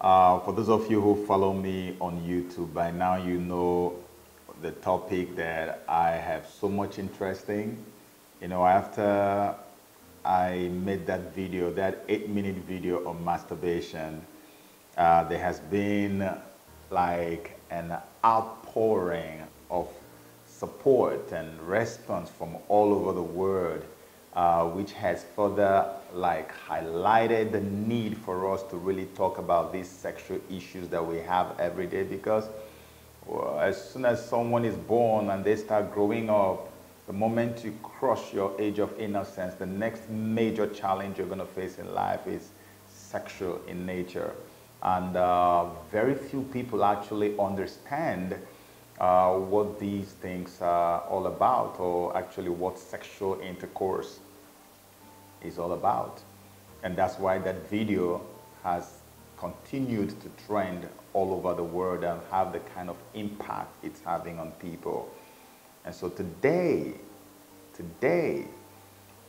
Uh, for those of you who follow me on YouTube, by now you know the topic that I have so much interest in. You know, after I made that video, that eight minute video on masturbation, uh, there has been like an outpouring of support and response from all over the world, uh, which has further like highlighted the need for us to really talk about these sexual issues that we have every day because well, as soon as someone is born and they start growing up, the moment you cross your age of innocence, the next major challenge you're going to face in life is sexual in nature. And uh, very few people actually understand uh, what these things are all about, or actually what sexual intercourse is all about. And that's why that video has continued to trend all over the world and have the kind of impact it's having on people. And so today, today,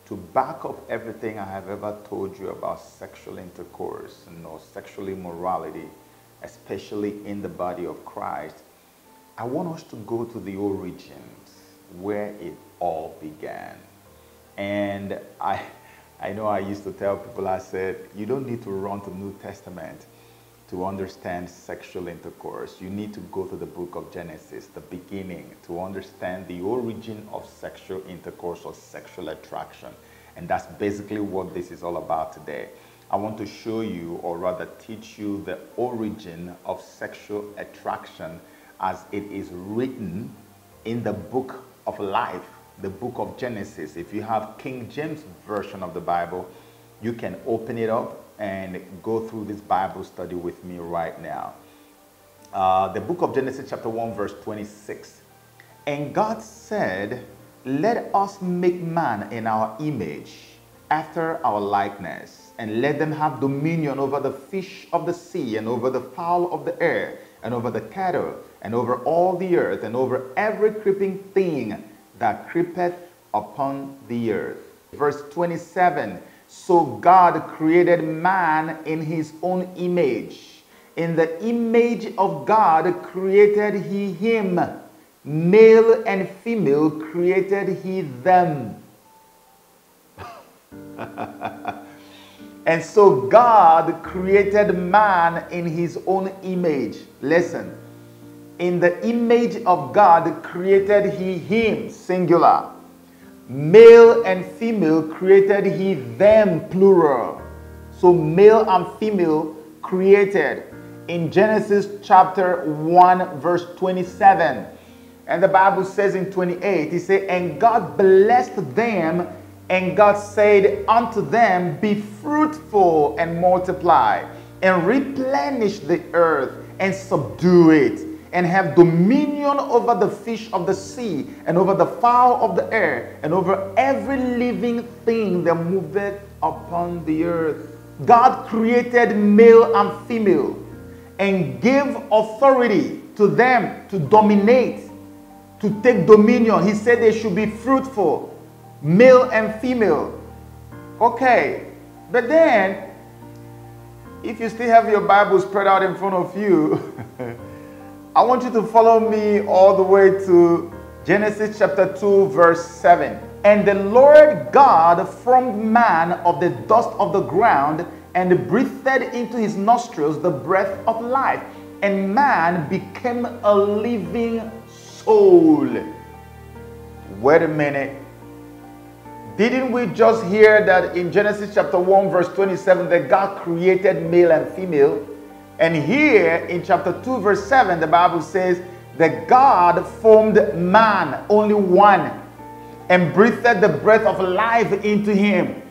to back up everything I have ever told you about sexual intercourse and you know, sexual immorality, especially in the body of Christ, I want us to go to the origins where it all began. And I, I know I used to tell people, I said, you don't need to run to New Testament to understand sexual intercourse, you need to go to the book of Genesis, the beginning, to understand the origin of sexual intercourse or sexual attraction. And that's basically what this is all about today. I want to show you, or rather teach you, the origin of sexual attraction as it is written in the book of life, the book of Genesis. If you have King James Version of the Bible, you can open it up and go through this Bible study with me right now. Uh, the book of Genesis, chapter 1, verse 26. And God said, Let us make man in our image, after our likeness, and let them have dominion over the fish of the sea, and over the fowl of the air, and over the cattle, and over all the earth, and over every creeping thing that creepeth upon the earth. Verse 27 so God created man in his own image. In the image of God created he him. Male and female created he them. and so God created man in his own image. Listen. In the image of God created he him, singular. Male and female created he them, plural. So male and female created in Genesis chapter 1, verse 27. And the Bible says in 28, he said, And God blessed them, and God said unto them, Be fruitful and multiply, and replenish the earth and subdue it and have dominion over the fish of the sea, and over the fowl of the air, and over every living thing that moveth upon the earth. God created male and female and gave authority to them to dominate, to take dominion. He said they should be fruitful, male and female. Okay, but then, if you still have your Bible spread out in front of you, I want you to follow me all the way to Genesis chapter 2, verse 7. And the Lord God formed man of the dust of the ground and breathed into his nostrils the breath of life, and man became a living soul. Wait a minute. Didn't we just hear that in Genesis chapter 1, verse 27, that God created male and female? And here in chapter 2, verse 7, the Bible says that God formed man, only one, and breathed the breath of life into him.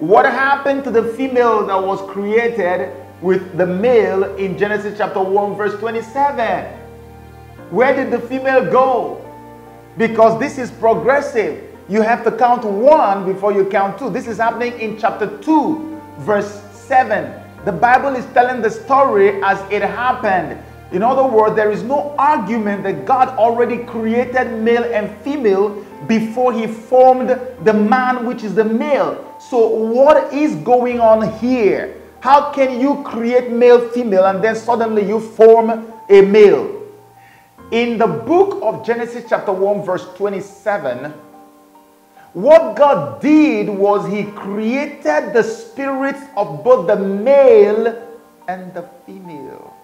What happened to the female that was created with the male in Genesis chapter 1, verse 27? Where did the female go? Because this is progressive. You have to count one before you count two. This is happening in chapter 2, verse 7. The Bible is telling the story as it happened. In other words, there is no argument that God already created male and female before he formed the man, which is the male. So, what is going on here? How can you create male, female, and then suddenly you form a male? In the book of Genesis, chapter 1, verse 27, what God did was He created the spirits of both the male and the female.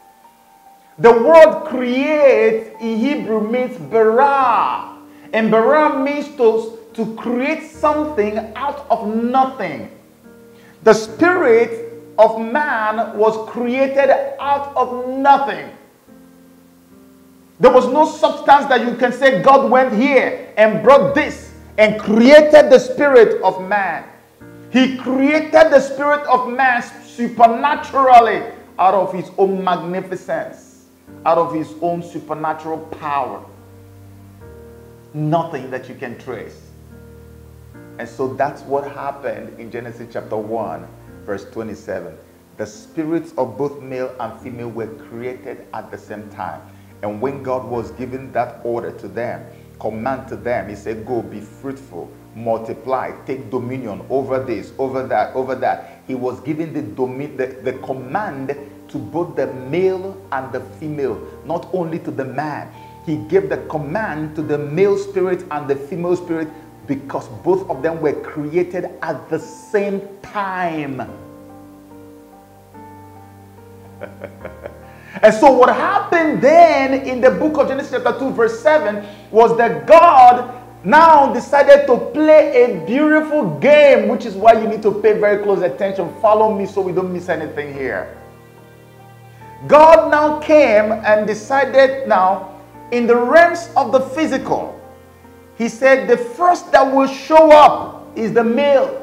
The word create in Hebrew means bara. And bara means to, to create something out of nothing. The spirit of man was created out of nothing. There was no substance that you can say God went here and brought this and created the spirit of man. He created the spirit of man supernaturally out of his own magnificence out of his own supernatural power. Nothing that you can trace. And so that's what happened in Genesis chapter 1, verse 27. The spirits of both male and female were created at the same time. And when God was giving that order to them, command to them, He said, Go be fruitful, multiply, take dominion over this, over that, over that. He was giving the, domi- the, the command to both the male and the female, not only to the man. He gave the command to the male spirit and the female spirit because both of them were created at the same time. and so, what happened then in the book of Genesis, chapter 2, verse 7, was that God now decided to play a beautiful game, which is why you need to pay very close attention. Follow me so we don't miss anything here. God now came and decided now in the realms of the physical. He said the first that will show up is the male.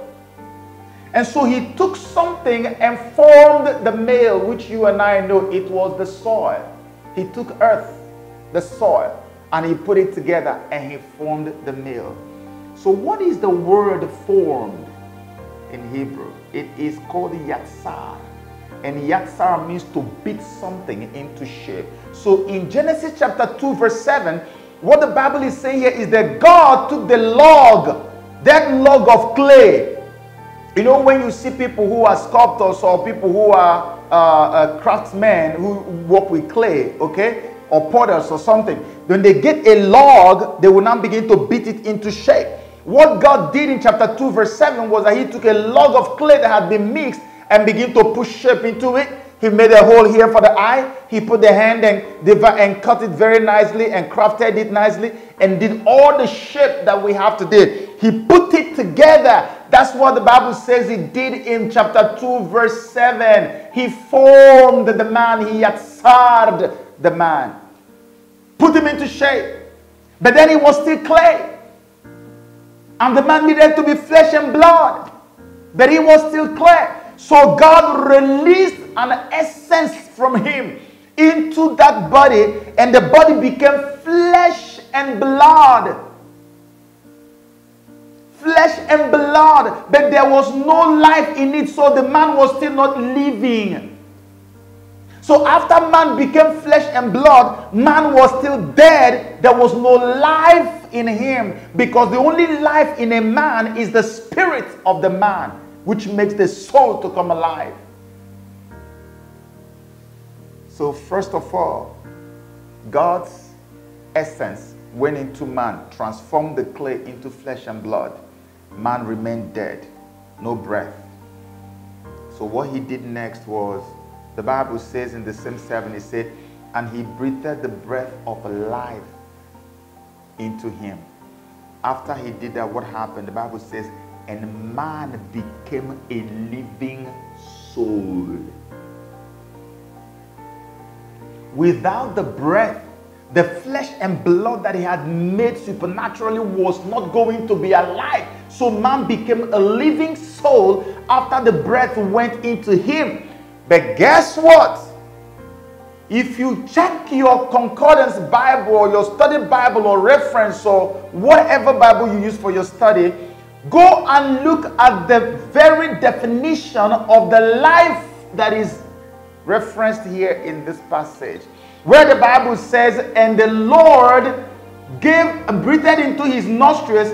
And so he took something and formed the male, which you and I know it was the soil. He took earth, the soil, and he put it together and he formed the male. So, what is the word formed in Hebrew? It is called yatsar. And yatsar means to beat something into shape. So in Genesis chapter 2, verse 7, what the Bible is saying here is that God took the log, that log of clay. You know, when you see people who are sculptors or people who are uh, uh, craftsmen who work with clay, okay, or potters or something, when they get a log, they will now begin to beat it into shape. What God did in chapter 2, verse 7 was that He took a log of clay that had been mixed and begin to push shape into it. He made a hole here for the eye. He put the hand and, and cut it very nicely and crafted it nicely and did all the shape that we have today. He put it together. That's what the Bible says he did in chapter 2, verse 7. He formed the man, he yatsard the man, put him into shape. But then he was still clay. And the man needed to be flesh and blood. But he was still clay. So God released an essence from him into that body, and the body became flesh and blood. Flesh and blood, but there was no life in it, so the man was still not living. So after man became flesh and blood, man was still dead. There was no life in him because the only life in a man is the spirit of the man which makes the soul to come alive. So, first of all, God's essence went into man, transformed the clay into flesh and blood. Man remained dead, no breath. So, what he did next was the Bible says in the same seven, it said, and he breathed the breath of life into him. After he did that, what happened? The Bible says and man became a living soul. Without the breath, the flesh and blood that he had made supernaturally was not going to be alive. So man became a living soul after the breath went into him. But guess what? If you check your concordance Bible or your study Bible or reference or whatever Bible you use for your study, Go and look at the very definition of the life that is referenced here in this passage, where the Bible says, And the Lord gave and breathed into his nostrils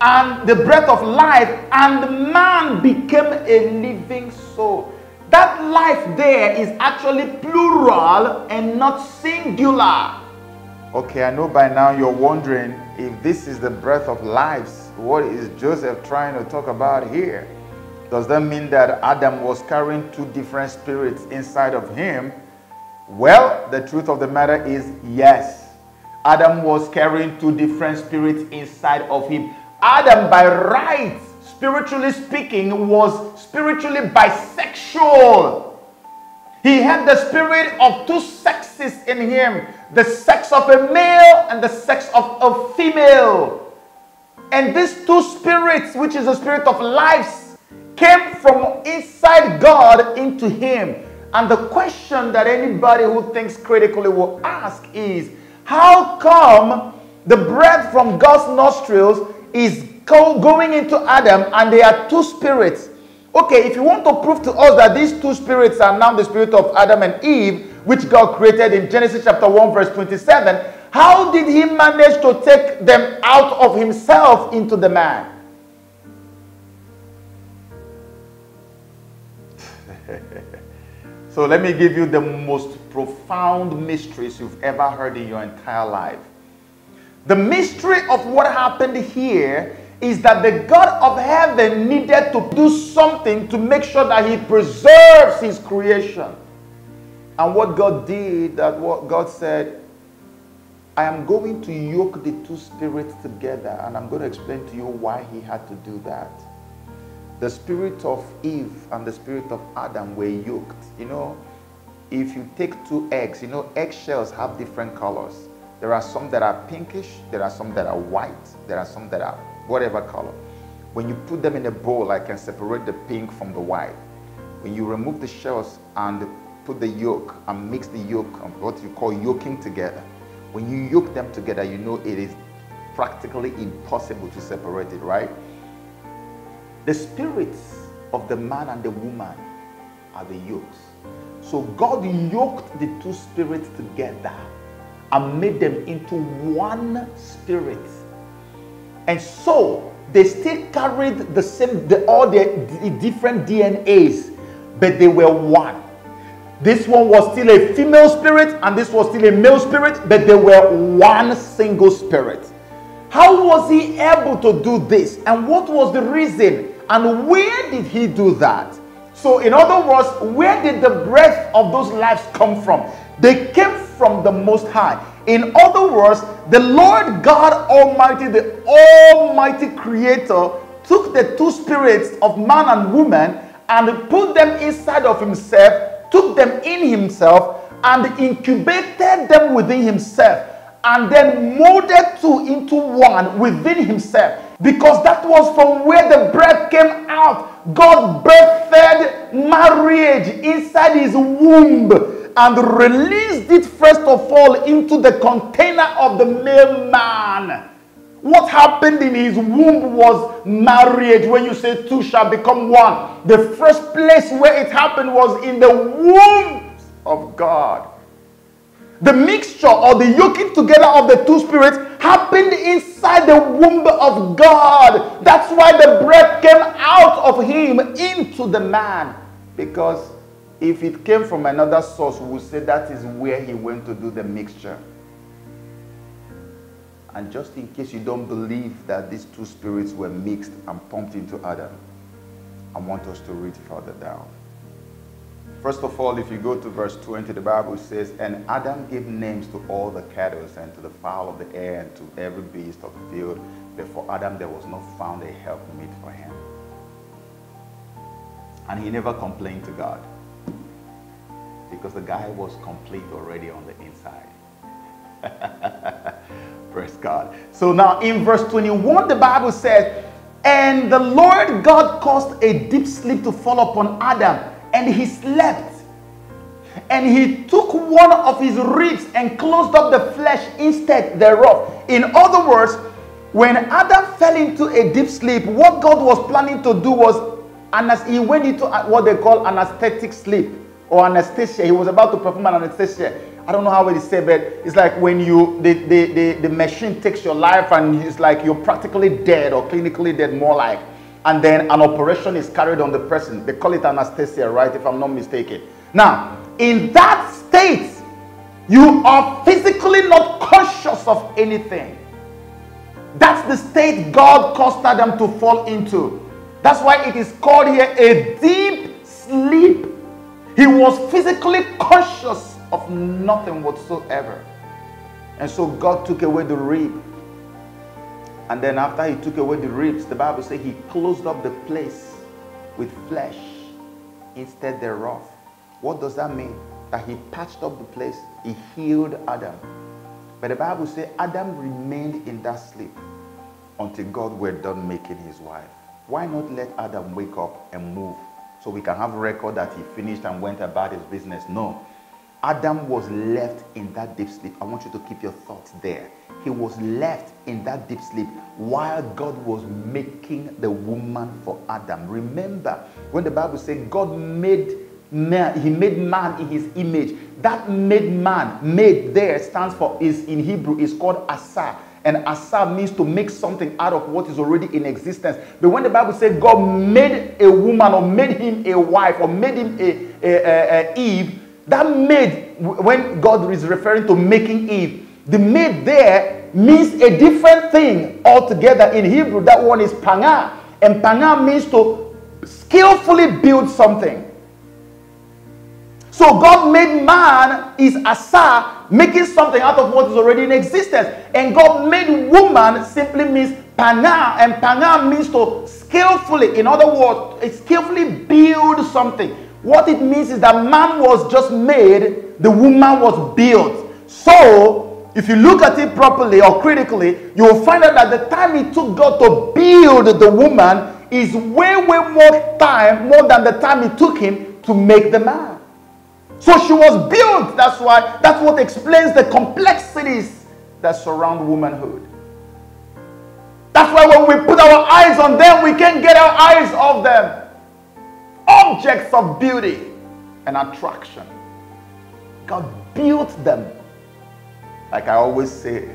and the breath of life, and man became a living soul. That life there is actually plural and not singular. Okay, I know by now you're wondering if this is the breath of lives, what is Joseph trying to talk about here? Does that mean that Adam was carrying two different spirits inside of him? Well, the truth of the matter is yes. Adam was carrying two different spirits inside of him. Adam, by right, spiritually speaking, was spiritually bisexual. He had the spirit of two sexes in him the sex of a male and the sex of a female. And these two spirits, which is the spirit of life, came from inside God into him. And the question that anybody who thinks critically will ask is how come the breath from God's nostrils is going into Adam and there are two spirits. Okay, if you want to prove to us that these two spirits are now the spirit of Adam and Eve, which God created in Genesis chapter 1, verse 27, how did he manage to take them out of himself into the man? so let me give you the most profound mysteries you've ever heard in your entire life. The mystery of what happened here is that the God of heaven needed to do something to make sure that he preserves his creation. And what God did, that what God said, I am going to yoke the two spirits together, and I'm going to explain to you why he had to do that. The spirit of Eve and the spirit of Adam were yoked. You know, if you take two eggs, you know, eggshells have different colors. There are some that are pinkish, there are some that are white, there are some that are whatever color. When you put them in a bowl, I can separate the pink from the white. When you remove the shells and put the yolk and mix the yolk, what you call yoking together, when you yoke them together, you know it is practically impossible to separate it, right? The spirits of the man and the woman are the yokes. So God yoked the two spirits together and made them into one spirit and so they still carried the same, the, all the, the different DNAs, but they were one. This one was still a female spirit, and this was still a male spirit, but they were one single spirit. How was he able to do this? And what was the reason? And where did he do that? So, in other words, where did the breath of those lives come from? They came from the Most High. In other words, the Lord God Almighty, the Almighty Creator, took the two spirits of man and woman and put them inside of Himself, took them in Himself, and incubated them within Himself, and then molded two into one within Himself. Because that was from where the breath came out. God birthed marriage inside His womb and released it first of all into the container of the male man. What happened in his womb was marriage. When you say two shall become one, the first place where it happened was in the womb of God. The mixture or the yoking together of the two spirits happened inside the womb of God. That's why the breath came out of him into the man because if it came from another source, we would say that is where he went to do the mixture. And just in case you don't believe that these two spirits were mixed and pumped into Adam, I want us to read further down. First of all, if you go to verse 20, the Bible says, And Adam gave names to all the cattle and to the fowl of the air and to every beast of the field. But for Adam there was not found a helpmeet for him. And he never complained to God because the guy was complete already on the inside. Praise God. So now in verse 21, the Bible says, And the Lord God caused a deep sleep to fall upon Adam, and he slept. And he took one of his ribs and closed up the flesh instead thereof. In other words, when Adam fell into a deep sleep, what God was planning to do was, and as he went into what they call anesthetic sleep or anesthesia. He was about to perform an anesthesia. I don't know how it is said, but it's like when you the, the, the, the machine takes your life and it's like you're practically dead or clinically dead, more like. and then an operation is carried on the person. They call it anesthesia, right? If I'm not mistaken. Now, in that state, you are physically not conscious of anything. That's the state God caused Adam to fall into. That's why it is called here a deep sleep. He was physically conscious of nothing whatsoever. And so God took away the rib. And then after he took away the ribs, the Bible says he closed up the place with flesh instead thereof. What does that mean? That he patched up the place, he healed Adam. But the Bible says Adam remained in that sleep until God were done making his wife. Why not let Adam wake up and move so we can have a record that he finished and went about his business? No. Adam was left in that deep sleep. I want you to keep your thoughts there. He was left in that deep sleep while God was making the woman for Adam. Remember when the Bible says God made man, he made man in his image. That made man, made there stands for is in Hebrew is called asa. And asa means to make something out of what is already in existence. But when the Bible says God made a woman or made him a wife or made him a, a, a, a Eve, that made, when God is referring to making Eve, the made there means a different thing altogether. In Hebrew, that one is panga. And panga means to skillfully build something. So God made man is asa, making something out of what is already in existence. And God made woman simply means panga. And panga means to skillfully, in other words, skillfully build something. What it means is that man was just made, the woman was built. So, if you look at it properly or critically, you will find out that the time it took God to build the woman is way, way more time, more than the time it took him to make the man. So she was built. That's why, that's what explains the complexities that surround womanhood. That's why when we put our eyes on them, we can't get our eyes off them objects of beauty and attraction. God built them. Like I always say,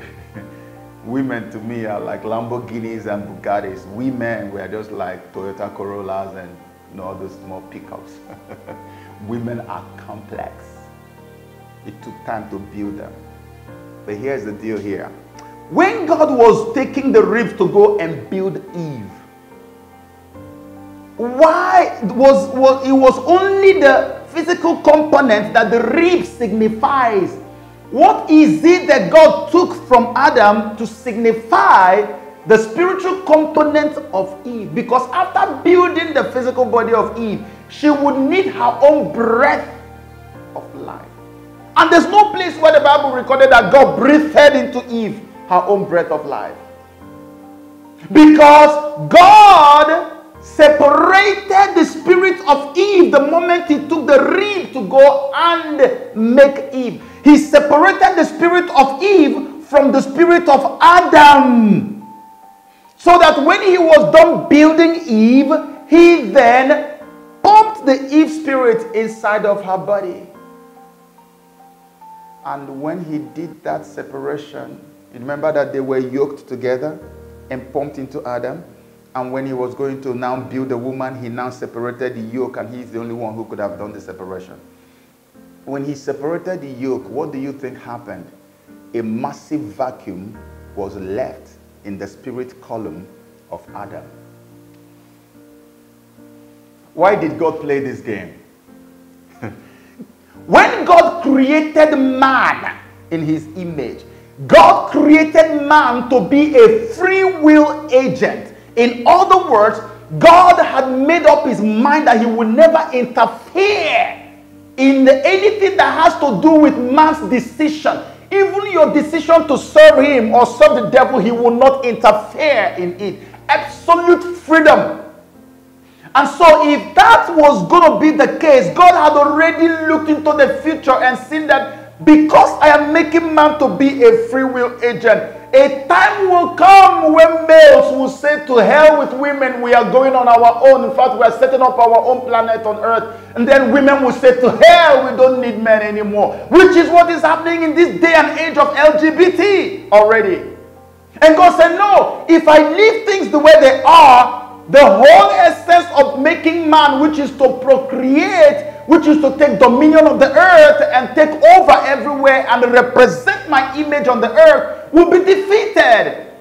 women to me are like Lamborghinis and Bugattis. We men, we are just like Toyota Corollas and you know, all those small pickups. Women are complex. It took time to build them. But here's the deal here. When God was taking the ribs to go and build Eve, why was, was it was only the physical component that the rib signifies what is it that god took from adam to signify the spiritual component of eve because after building the physical body of eve she would need her own breath of life and there's no place where the bible recorded that god breathed into eve her own breath of life because god separated the spirit of Eve the moment he took the rib to go and make Eve. He separated the spirit of Eve from the spirit of Adam. So that when he was done building Eve, he then pumped the Eve spirit inside of her body. And when he did that separation, you remember that they were yoked together and pumped into Adam? And when he was going to now build the woman, he now separated the yoke, and he's the only one who could have done the separation. When he separated the yoke, what do you think happened? A massive vacuum was left in the spirit column of Adam. Why did God play this game? when God created man in his image, God created man to be a free will agent. In other words, God had made up his mind that he would never interfere in anything that has to do with man's decision. Even your decision to serve him or serve the devil, he will not interfere in it. Absolute freedom. And so, if that was going to be the case, God had already looked into the future and seen that because I am making man to be a free will agent, a time will come when males will say, To hell with women, we are going on our own. In fact, we are setting up our own planet on earth. And then women will say, To hell, we don't need men anymore. Which is what is happening in this day and age of LGBT already. And God said, No, if I leave things the way they are, the whole essence of making man, which is to procreate, which is to take dominion of the earth and take over everywhere and represent my image on the earth, will be defeated.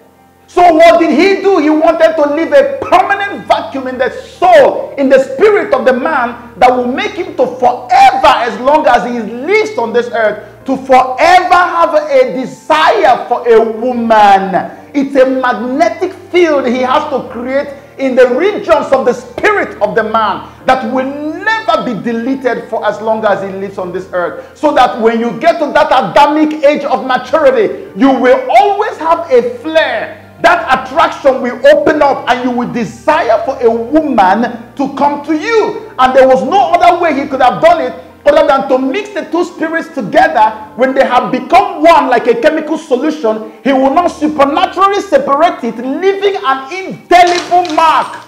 So, what did he do? He wanted to leave a permanent vacuum in the soul, in the spirit of the man that will make him to forever, as long as he lives on this earth, to forever have a desire for a woman. It's a magnetic field he has to create in the regions of the spirit of the man that will never be deleted for as long as he lives on this earth. So that when you get to that Adamic age of maturity, you will always have a flare. That attraction will open up and you will desire for a woman to come to you. And there was no other way he could have done it other than to mix the two spirits together when they have become one like a chemical solution he will now supernaturally separate it leaving an indelible mark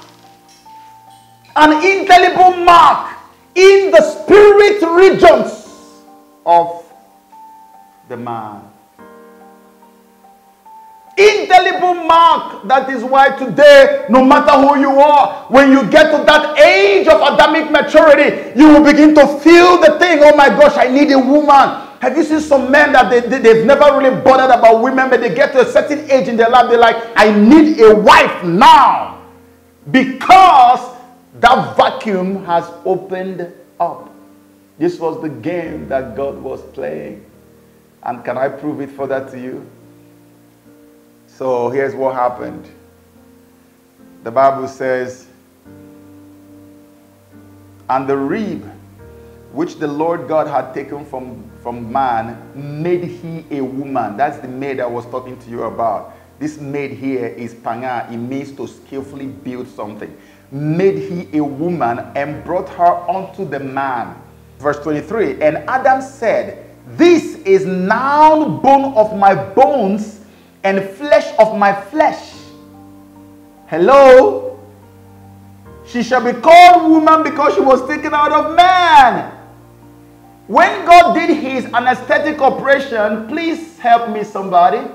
an indelible mark in the spirit regions of the man indelible mark. That is why today, no matter who you are, when you get to that age of Adamic maturity, you will begin to feel the thing. Oh my gosh, I need a woman. Have you seen some men that they, they, they've never really bothered about women, but they get to a certain age in their life, they're like, I need a wife now. Because that vacuum has opened up. This was the game that God was playing. And can I prove it for that to you? So here's what happened. The Bible says, And the rib which the Lord God had taken from, from man made he a woman. That's the made I was talking to you about. This made here is panga. It means to skillfully build something. Made he a woman and brought her unto the man. Verse 23 And Adam said, This is now bone of my bones and flesh of my flesh. Hello? She shall be called woman because she was taken out of man. When God did his anesthetic operation, please help me somebody.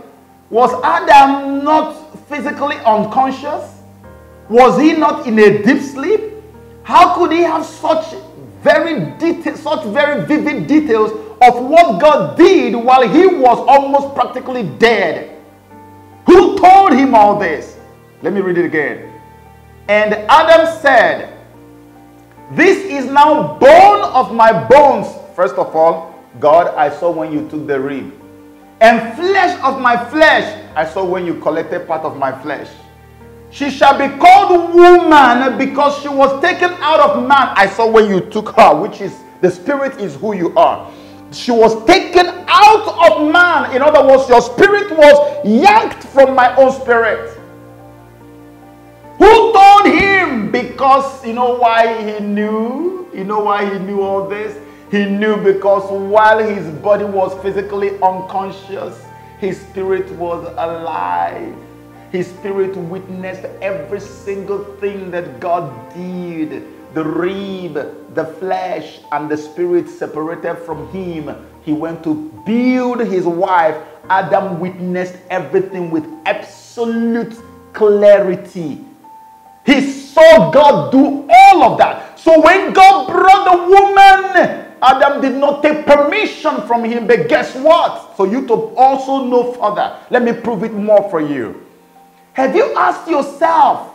Was Adam not physically unconscious? Was he not in a deep sleep? How could he have such very detail, such very vivid details of what God did while he was almost practically dead? Who told him all this? Let me read it again. And Adam said, This is now bone of my bones. First of all, God, I saw when you took the rib. And flesh of my flesh, I saw when you collected part of my flesh. She shall be called woman because she was taken out of man. I saw when you took her, which is the spirit is who you are she was taken out of man. In other words, your spirit was yanked from my own spirit. Who told him? Because you know why he knew? You know why he knew all this? He knew because while his body was physically unconscious, his spirit was alive. His spirit witnessed every single thing that God did the rib, the flesh, and the spirit separated from him. He went to build his wife. Adam witnessed everything with absolute clarity. He saw God do all of that. So when God brought the woman, Adam did not take permission from him. But guess what? For you to also know further, let me prove it more for you. Have you asked yourself,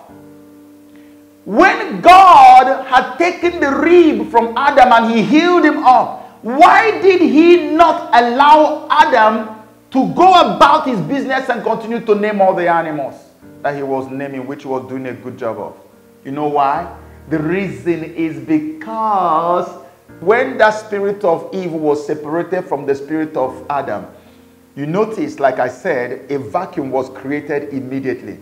when God had taken the rib from Adam and he healed him up, why did he not allow Adam to go about his business and continue to name all the animals that he was naming, which he was doing a good job of? You know why? The reason is because when that spirit of Eve was separated from the spirit of Adam, you notice, like I said, a vacuum was created immediately.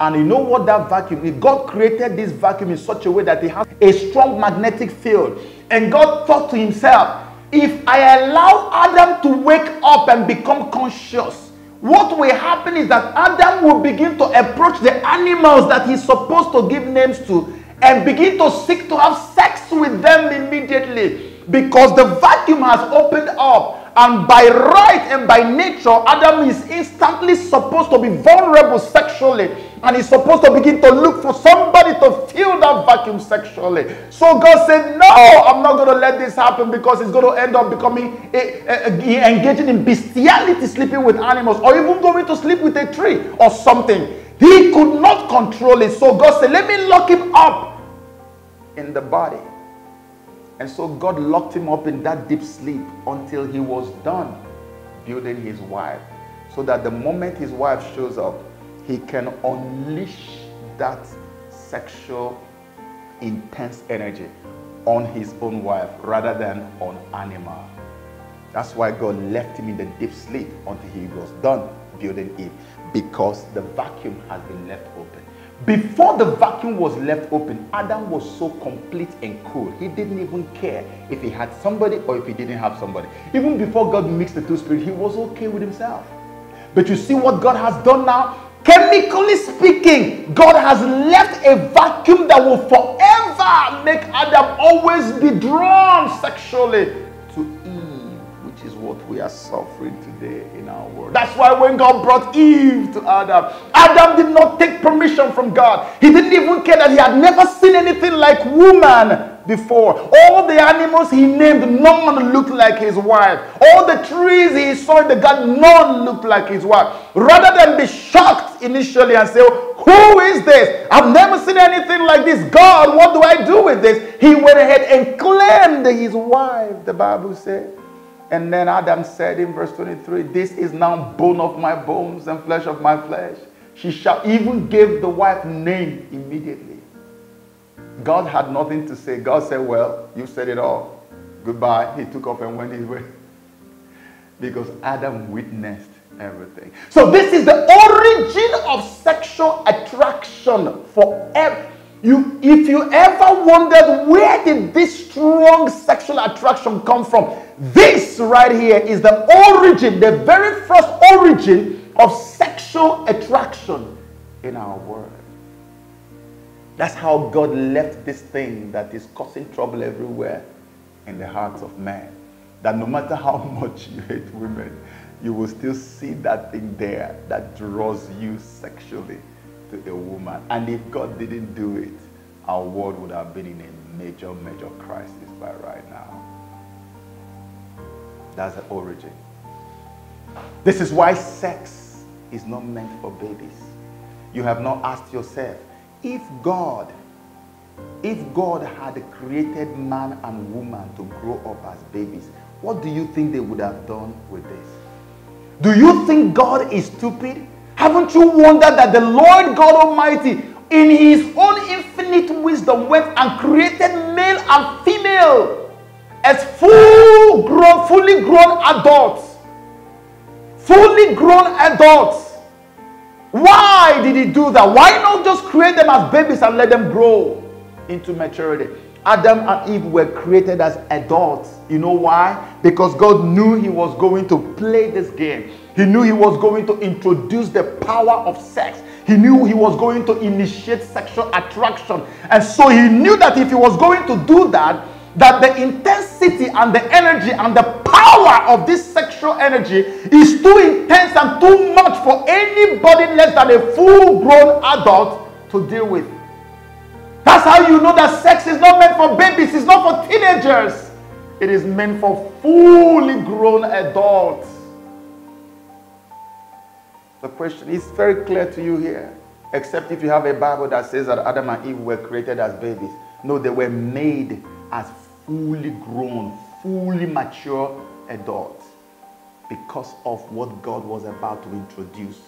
And you know what that vacuum is? God created this vacuum in such a way that it has a strong magnetic field. And God thought to himself, if I allow Adam to wake up and become conscious, what will happen is that Adam will begin to approach the animals that he's supposed to give names to and begin to seek to have sex with them immediately because the vacuum has opened up and by right and by nature, Adam is instantly supposed to be vulnerable sexually and he's supposed to begin to look for somebody to fill that vacuum sexually. So God said, No, I'm not going to let this happen because it's going to end up becoming a, a, a, engaging in bestiality, sleeping with animals, or even going to sleep with a tree or something. He could not control it. So God said, Let me lock him up in the body. And so God locked him up in that deep sleep until he was done building his wife. So that the moment his wife shows up, he can unleash that sexual intense energy on his own wife rather than on animal. That's why God left him in the deep sleep until he was done building Eve because the vacuum has been left. Before the vacuum was left open, Adam was so complete and cool. He didn't even care if he had somebody or if he didn't have somebody. Even before God mixed the two spirits, he was okay with himself. But you see what God has done now? Chemically speaking, God has left a vacuum that will forever make Adam always be drawn sexually to Eve, which is what we are suffering today. That's why when God brought Eve to Adam, Adam did not take permission from God. He didn't even care that he had never seen anything like woman before. All the animals he named, none looked like his wife. All the trees he saw in the garden, none looked like his wife. Rather than be shocked initially and say, Who is this? I've never seen anything like this. God, what do I do with this? He went ahead and claimed his wife, the Bible said. And then Adam said in verse 23, This is now bone of my bones and flesh of my flesh. She shall even give the wife name immediately. God had nothing to say. God said, Well, you said it all. Goodbye. He took off and went his way. Because Adam witnessed everything. So, this is the origin of sexual attraction for every you, if you ever wondered where did this strong sexual attraction come from, this right here is the origin, the very first origin of sexual attraction in our world. That's how God left this thing that is causing trouble everywhere in the hearts of men. That no matter how much you hate women, you will still see that thing there that draws you sexually to a woman. And if God didn't do it, our world would have been in a major, major crisis by right now. That's the origin. This is why sex is not meant for babies. You have not asked yourself, if God, if God had created man and woman to grow up as babies, what do you think they would have done with this? Do you think God is stupid? Haven't you wondered that the Lord God Almighty, in his own infinite wisdom, went and created male and female as full grown, fully grown adults? Fully grown adults. Why did he do that? Why not just create them as babies and let them grow into maturity? Adam and Eve were created as adults. You know why? Because God knew He was going to play this game. He knew he was going to introduce the power of sex. He knew he was going to initiate sexual attraction. And so he knew that if he was going to do that, that the intensity and the energy and the power of this sexual energy is too intense and too much for anybody less than a full grown adult to deal with. That's how you know that sex is not meant for babies, it's not for teenagers, it is meant for fully grown adults. The question is very clear to you here, except if you have a Bible that says that Adam and Eve were created as babies. No, they were made as fully grown, fully mature adults because of what God was about to introduce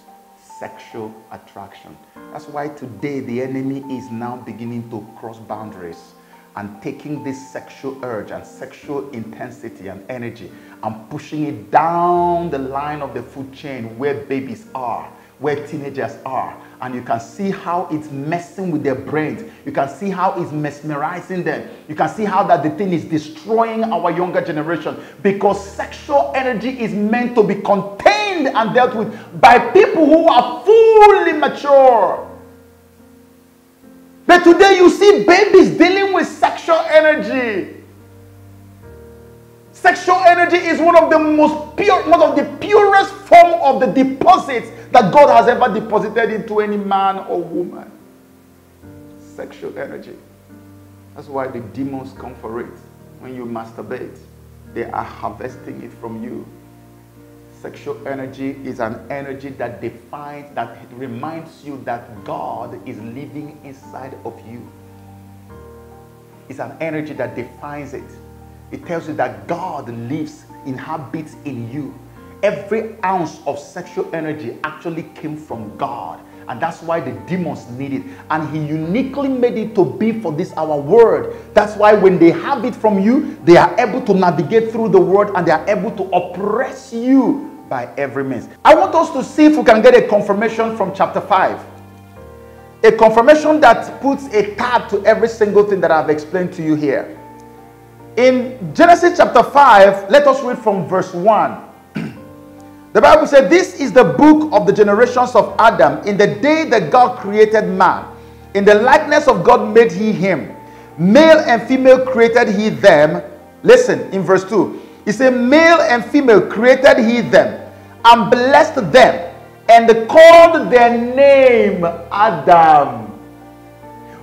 sexual attraction. That's why today the enemy is now beginning to cross boundaries and taking this sexual urge and sexual intensity and energy and pushing it down the line of the food chain where babies are, where teenagers are. And you can see how it's messing with their brains. You can see how it's mesmerizing them. You can see how that the thing is destroying our younger generation because sexual energy is meant to be contained and dealt with by people who are fully mature. But today you see babies dealing with sexual energy. Sexual energy is one of the most pure, one of the purest form of the deposits that God has ever deposited into any man or woman. Sexual energy. That's why the demons come for it. When you masturbate, they are harvesting it from you. Sexual energy is an energy that defines, that reminds you that God is living inside of you. It's an energy that defines it. It tells you that God lives, inhabits in you. Every ounce of sexual energy actually came from God. And that's why the demons need it. And he uniquely made it to be for this our word. That's why when they have it from you, they are able to navigate through the world and they are able to oppress you by every means. I want us to see if we can get a confirmation from chapter 5. A confirmation that puts a tag to every single thing that I've explained to you here. In Genesis chapter 5, let us read from verse 1. The Bible said, This is the book of the generations of Adam. In the day that God created man, in the likeness of God made he him. Male and female created he them. Listen, in verse 2, he said, Male and female created he them, and blessed them, and called their name Adam.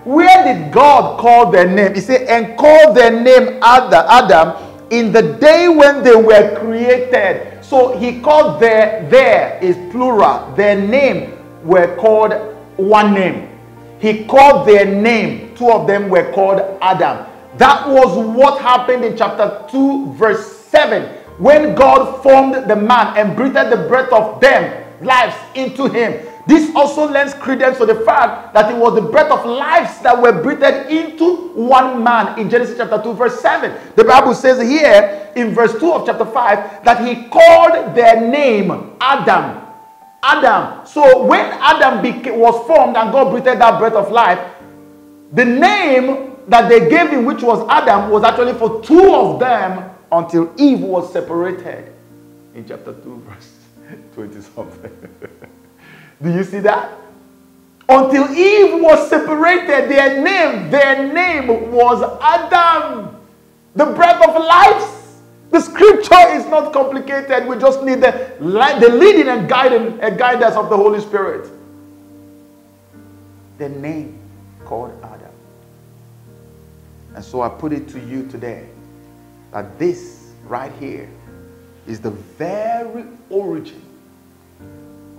Where did God call their name? He said, and called their name Adam in the day when they were created. So he called their, there is plural. Their name were called one name. He called their name. Two of them were called Adam. That was what happened in chapter 2, verse 7. When God formed the man and breathed the breath of them, lives into him. This also lends credence to the fact that it was the breath of lives that were breathed into one man in Genesis chapter 2, verse 7. The Bible says here in verse 2 of chapter 5 that he called their name Adam. Adam. So when Adam was formed and God breathed that breath of life, the name that they gave him, which was Adam, was actually for two of them until Eve was separated in chapter 2, verse 20 something. Do you see that? Until Eve was separated, their name, their name was Adam. The breath of life. The scripture is not complicated. We just need the, the leading and guiding and guidance of the Holy Spirit. The name called Adam. And so I put it to you today that this right here is the very origin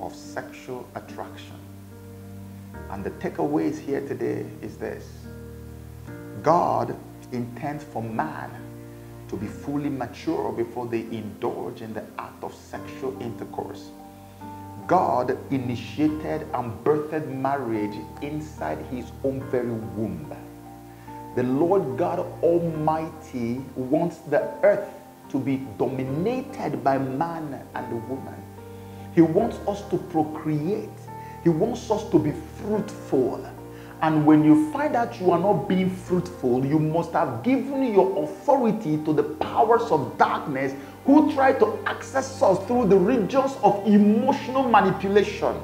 of sexual attraction. And the takeaways here today is this God intends for man to be fully mature before they indulge in the act of sexual intercourse. God initiated and birthed marriage inside his own very womb. The Lord God Almighty wants the earth to be dominated by man and woman. He wants us to procreate. He wants us to be fruitful. And when you find out you are not being fruitful, you must have given your authority to the powers of darkness who try to access us through the regions of emotional manipulation.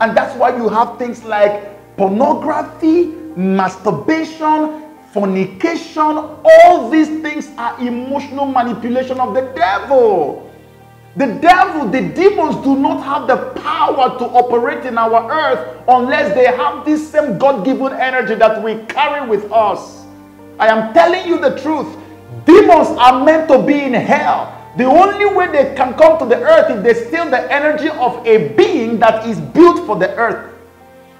And that's why you have things like pornography, masturbation, fornication. All these things are emotional manipulation of the devil. The devil, the demons do not have the power to operate in our earth unless they have this same God given energy that we carry with us. I am telling you the truth. Demons are meant to be in hell. The only way they can come to the earth is they steal the energy of a being that is built for the earth.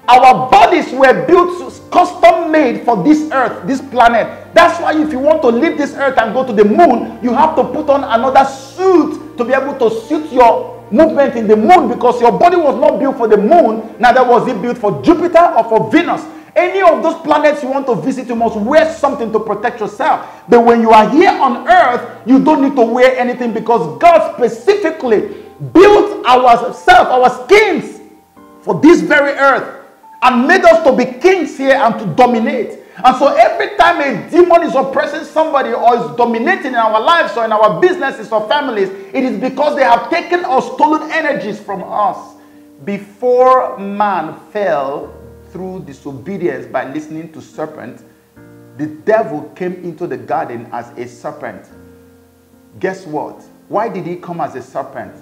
Our bodies were built custom made for this earth, this planet. That's why if you want to leave this earth and go to the moon, you have to put on another suit to be able to suit your movement in the moon because your body was not built for the moon, neither was it built for Jupiter or for Venus. Any of those planets you want to visit, you must wear something to protect yourself. But when you are here on earth, you don't need to wear anything because God specifically built ourselves, our skins for this very earth and made us to be kings here and to dominate. And so every time a demon is oppressing somebody or is dominating in our lives or in our businesses or families, it is because they have taken or stolen energies from us. Before man fell through disobedience by listening to serpent, the devil came into the garden as a serpent. Guess what? Why did he come as a serpent?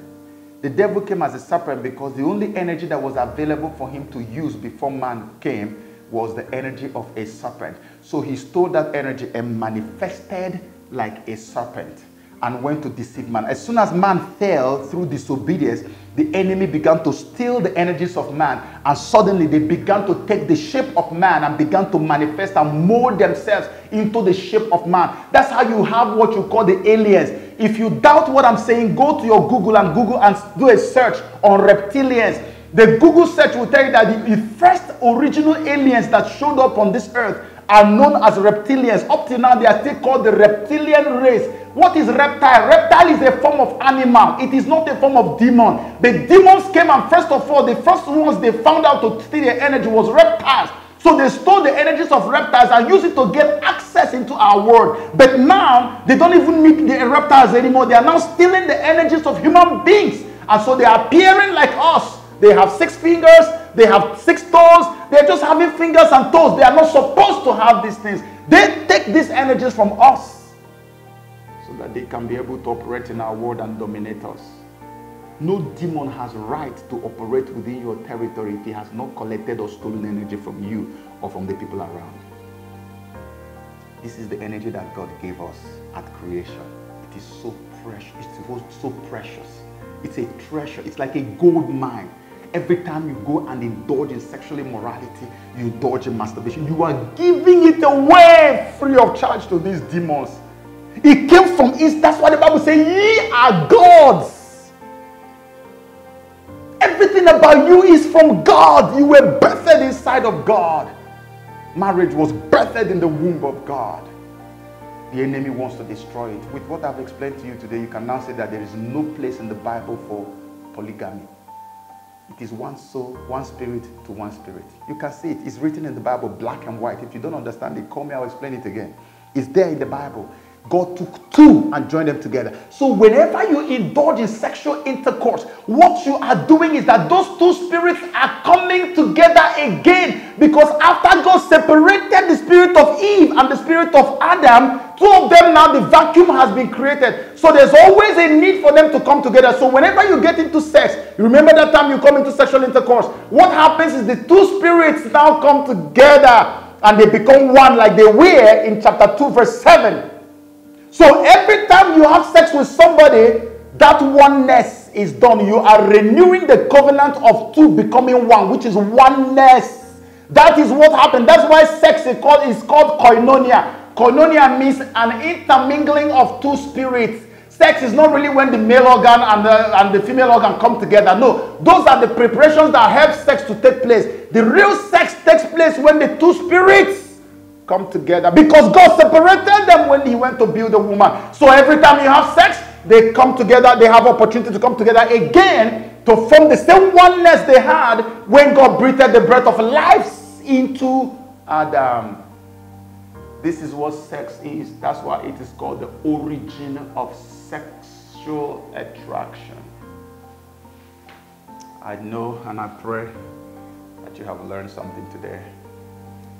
The devil came as a serpent because the only energy that was available for him to use before man came was the energy of a serpent. So he stole that energy and manifested like a serpent and went to deceive man. As soon as man fell through disobedience, the enemy began to steal the energies of man, and suddenly they began to take the shape of man and began to manifest and mold themselves into the shape of man. That's how you have what you call the aliens. If you doubt what I'm saying, go to your Google and Google and do a search on reptilians. The Google search will tell you that the first original aliens that showed up on this earth are known as reptilians. Up till now, they are still called the reptilian race. What is reptile? Reptile is a form of animal. It is not a form of demon. The demons came and first of all, the first ones they found out to steal their energy was reptiles. So they stole the energies of reptiles and used it to get access into our world. But now they don't even need the reptiles anymore. They are now stealing the energies of human beings. And so they are appearing like us. They have six fingers, they have six toes, they're just having fingers and toes. They are not supposed to have these things. They take these energies from us so that they can be able to operate in our world and dominate us. No demon has right to operate within your territory if he has not collected or stolen energy from you or from the people around. This is the energy that God gave us at creation. It is so precious. It's so precious. It's a treasure. It's like a gold mine. Every time you go and indulge in sexual immorality, you indulge in masturbation, you are giving it away free of charge to these demons. It came from east. That's why the Bible says, Ye are gods. Everything about you is from God. You were birthed inside of God. Marriage was birthed in the womb of God. The enemy wants to destroy it. With what I've explained to you today, you can now say that there is no place in the Bible for polygamy. It is one soul, one spirit to one spirit. You can see it. It's written in the Bible, black and white. If you don't understand it, call me, I'll explain it again. It's there in the Bible. God took two and joined them together. So whenever you indulge in sexual intercourse, what you are doing is that those two spirits are coming together again. Because after God separated the spirit of Eve and the spirit of Adam, two of them now the vacuum has been created. So there's always a need for them to come together. So whenever you get into sex, you remember that time you come into sexual intercourse, what happens is the two spirits now come together and they become one like they were in chapter 2 verse 7. So every time you have sex with somebody, that oneness is done. You are renewing the covenant of two becoming one, which is oneness. That is what happened. That's why sex is called, is called koinonia. Koinonia means an intermingling of two spirits. Sex is not really when the male organ and the, and the female organ come together. No, those are the preparations that help sex to take place. The real sex takes place when the two spirits come together because God separated them when He went to build a woman. So every time you have sex, they come together, they have opportunity to come together again to form the same oneness they had when God breathed the breath of life into Adam. This is what sex is. That's why it is called the origin of sexual attraction. I know and I pray that you have learned something today.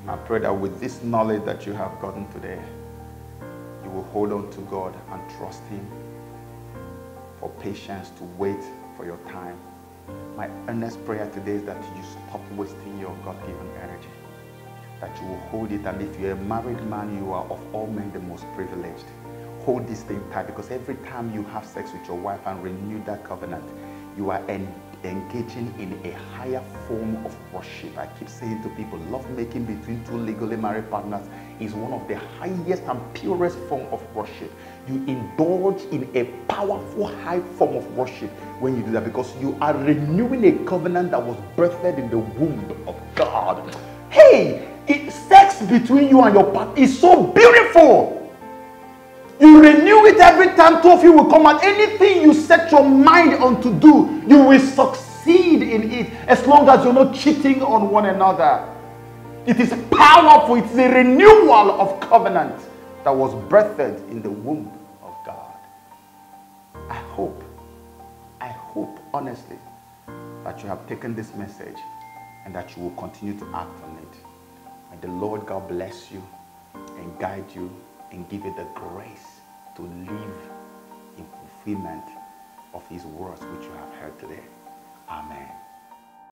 I pray that with this knowledge that you have gotten today, you will hold on to God and trust Him for patience to wait for your time. My earnest prayer today is that you stop wasting your God given energy, that you will hold it. And if you're a married man, you are of all men the most privileged. Hold this thing tight because every time you have sex with your wife and renew that covenant, you are en engaging in a higher form of worship. I keep saying to people, love making between two legally married partners is one of the highest and purest form of worship. You indulge in a powerful high form of worship when you do that because you are renewing a covenant that was birthed in the womb of God. Hey, it, sex between you and your partner is so beautiful. You renew it every time two of you will come out. Anything you set your mind on to do, you will succeed in it as long as you're not cheating on one another. It is powerful. It's a renewal of covenant that was birthed in the womb of God. I hope, I hope honestly that you have taken this message and that you will continue to act on it. May the Lord God bless you and guide you and give you the grace to live in fulfillment of his words which you have heard today. Amen.